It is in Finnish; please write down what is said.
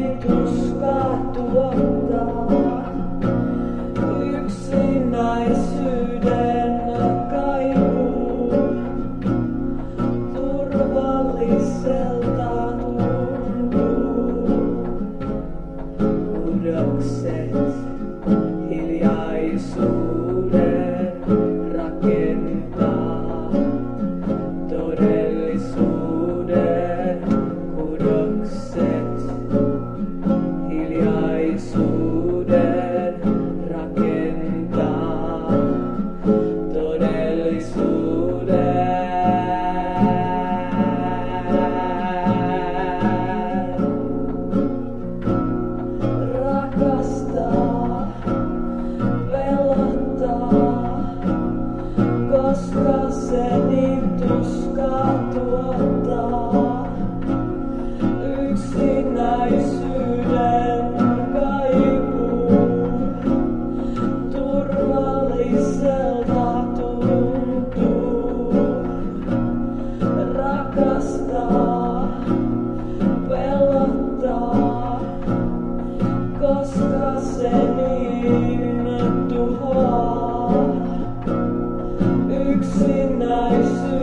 niin niin tuhoaa. Yksinäisyyden